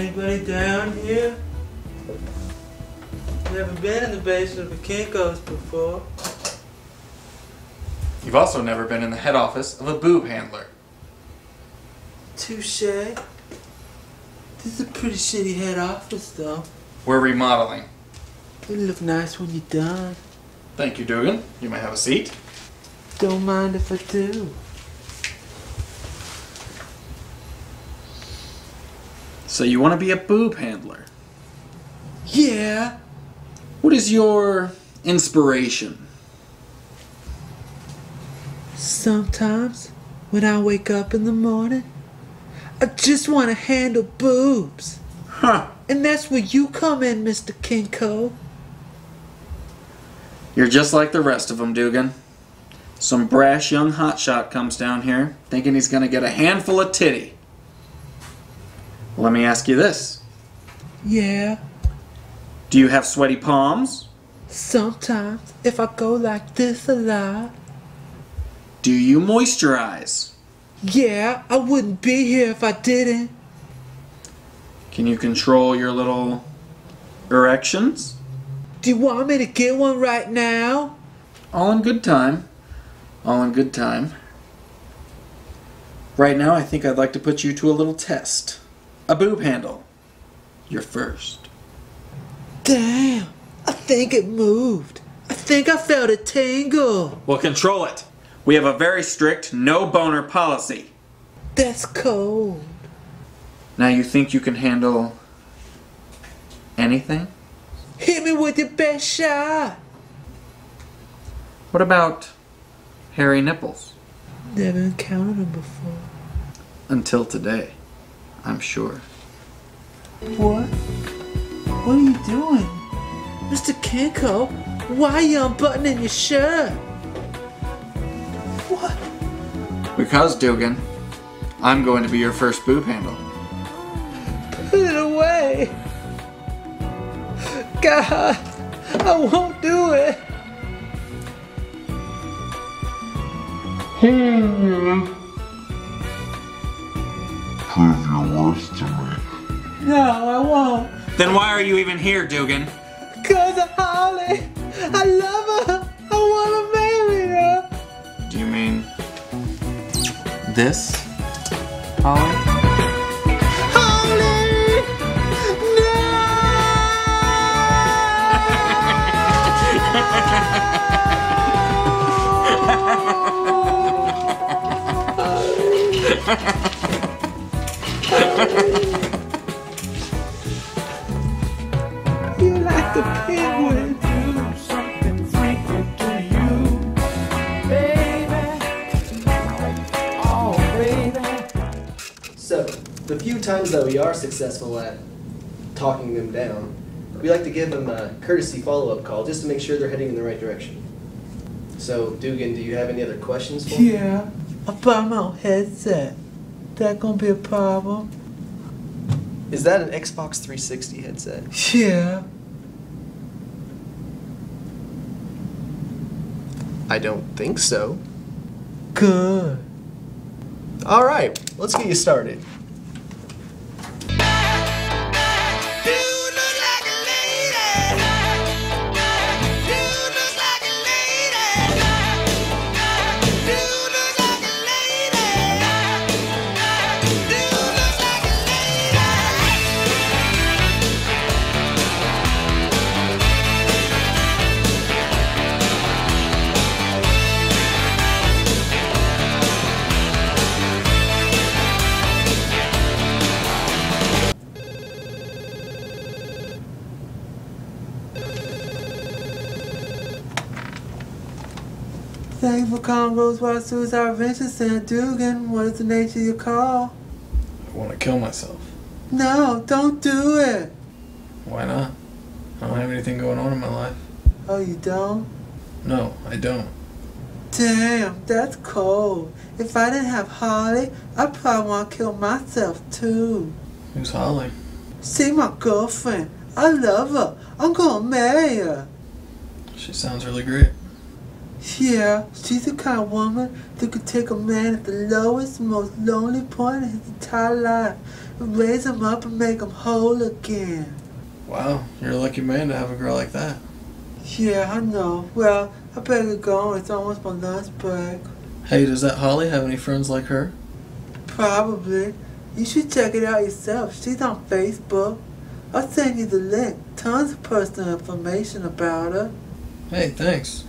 Anybody down here? Never been in the basement of a Kinko's before. You've also never been in the head office of a boob handler. Touche. This is a pretty shitty head office, though. We're remodeling. It'll look nice when you're done. Thank you, Dugan. You may have a seat. Don't mind if I do. So you want to be a boob handler? Yeah. What is your inspiration? Sometimes, when I wake up in the morning, I just want to handle boobs. Huh. And that's where you come in, Mr. Kinko. You're just like the rest of them, Dugan. Some brash young hotshot comes down here thinking he's going to get a handful of titty. Let me ask you this. Yeah. Do you have sweaty palms? Sometimes, if I go like this a lot, Do you moisturize? yeah, I wouldn't be here if I didn't. Can you control your little erections? Do you want me to get one right now? All in good time. All in good time. Right now, I think I'd like to put you to a little test. A boob handle. You're first. Damn, I think it moved. I think I felt a tingle. Well, control it. We have a very strict no boner policy. That's cold. Now you think you can handle anything? Hit me with your best shot. What about hairy nipples? Never encountered them before. Until today, I'm sure. What? What are you doing? Mr. Kinko, why are you unbuttoning your shirt? What? Because, Dugan, I'm going to be your first boob handle. Put it away. God, I won't do it. Hmm. Prove your worth to me. No, I won't. Then why are you even here, Dugan? Cause of Holly. I love her. I wanna marry her. Do you mean this, Holly? Holly! No! you like the penguin. So, the few times that we are successful at talking them down, we like to give them a courtesy follow-up call just to make sure they're heading in the right direction. So, Dugan, do you have any other questions for me? Yeah, I bought my headset. That gonna be a problem? Is that an Xbox 360 headset? Yeah. I don't think so. Good. All right, let's get you started. Thanks for calling Rosewater Suicide Adventure Center, Dugan. What is the nature of your call? I want to kill myself. No, don't do it. Why not? I don't have anything going on in my life. Oh, you don't? No, I don't. Damn, that's cold. If I didn't have Holly, I'd probably want to kill myself too. Who's Holly? See my girlfriend. I love her. I'm gonna marry her. She sounds really great. Yeah, she's the kind of woman that could take a man at the lowest, most lonely point in his entire life and raise him up and make him whole again. Wow, you're a lucky man to have a girl like that. Yeah, I know. Well, I better go. It's almost my lunch break. Hey, does that Holly have any friends like her? Probably. You should check it out yourself. She's on Facebook. I'll send you the link. Tons of personal information about her. Hey, thanks.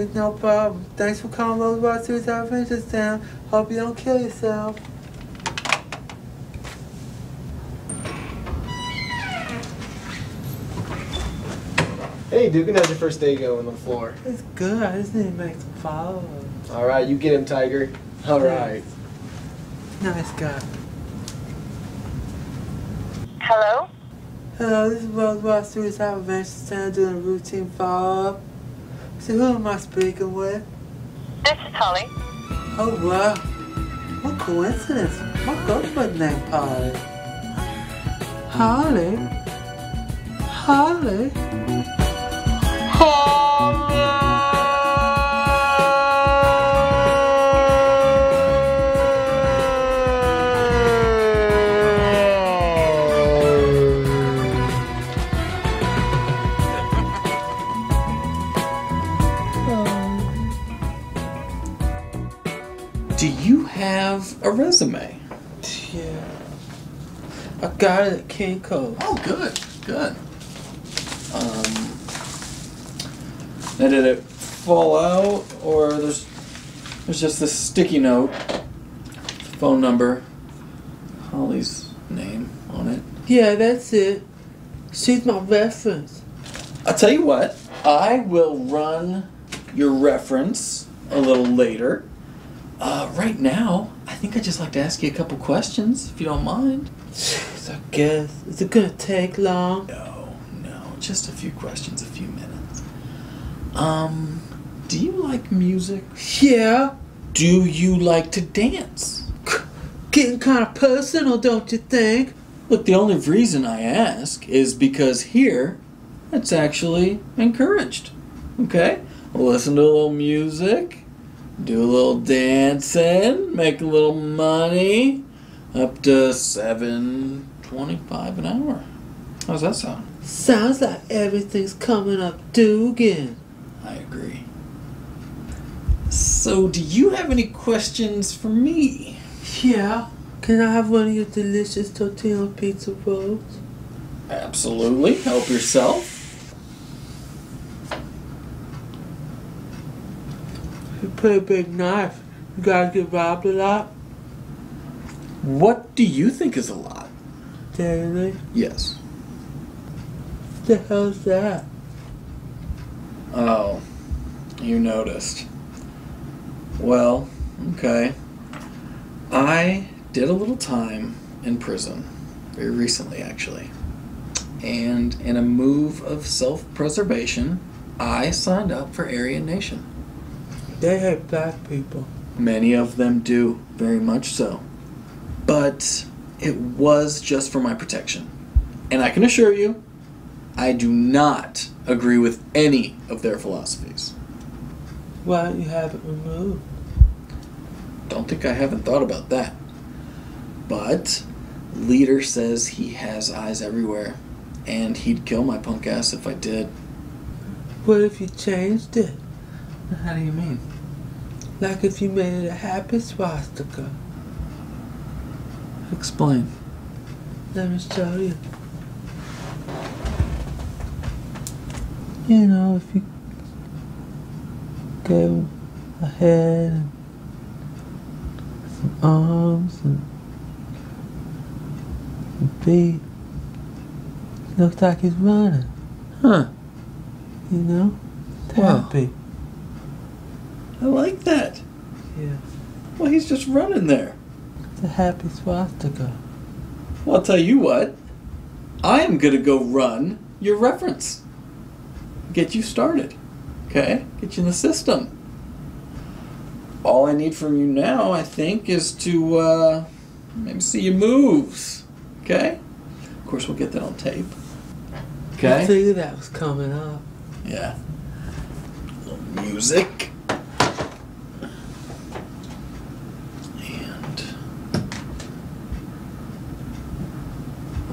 It's no problem. Thanks for calling those Rosewater Suicide Adventures down. Hope you don't kill yourself. Hey, Dugan, how's your first day going on the floor? It's good. I just need to make some followers. All right, you get him, Tiger. All right. Nice guy. Hello? Hello, this is World Rosewater Suicide Adventures Town doing a routine follow-up. So who am I speaking with? This is Holly. Oh wow. What coincidence. My girlfriend named Polly. Holly? Holly? Do resume? Yeah. I got it at Kinko's. Oh, good, good. Um, now did it fall out, or there's there's just this sticky note, phone number, Holly's name on it. Yeah, that's it. She's my reference. I'll tell you what, I will run your reference a little later. Uh, right now, I think I'd just like to ask you a couple questions, if you don't mind. I guess. Is it gonna take long? No, no, just a few questions, a few minutes. Um, do you like music? Yeah. Do you like to dance? Getting kind of personal, don't you think? Look, the only reason I ask is because here, it's actually encouraged. Okay? Listen to a little music, do a little dancing, make a little money, up to seven twenty-five an hour. How's that sound? Sounds like everything's coming up Dugan. I agree. So, do you have any questions for me? Yeah. Can I have one of your delicious tortilla pizza rolls? Absolutely. Help yourself. A big knife. You gotta get robbed a lot What do you think is a lot? daily. Yes. What the hell's that? Oh, you noticed. Well, okay. I did a little time in prison, very recently actually. And in a move of self preservation, I signed up for Aryan Nation. They hate black people. Many of them do, very much so. But it was just for my protection. And I can assure you, I do not agree with any of their philosophies. Why don't you have it removed? Don't think I haven't thought about that. But leader says he has eyes everywhere, and he'd kill my punk ass if I did. What if you changed it? How do you mean? Like if you made it a happy swastika. Explain. Let me show you. You know, if you gave him a head and some arms and some feet, looks like he's running, Huh. you know? Wow. I like that. Yeah. Well, he's just running there. It's a happy swastika. Well, I'll tell you what. I am going to go run your reference. Get you started. Okay? Get you in the system. All I need from you now, I think, is to uh, maybe see your moves. Okay? Of course, we'll get that on tape. Okay? I figured that was coming up. Yeah. little music.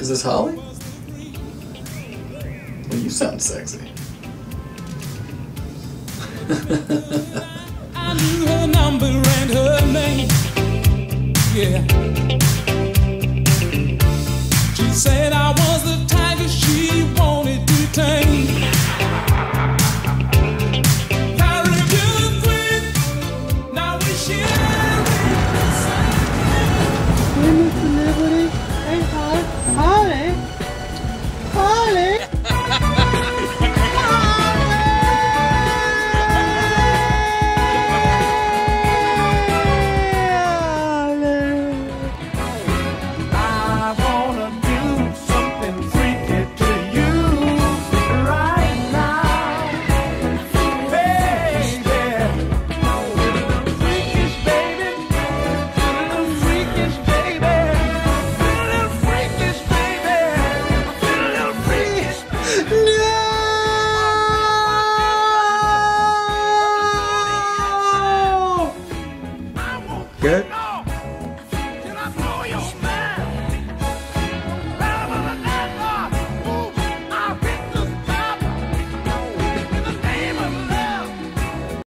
Is this Holly? Well, you sound sexy. I knew her number and her name. Yeah.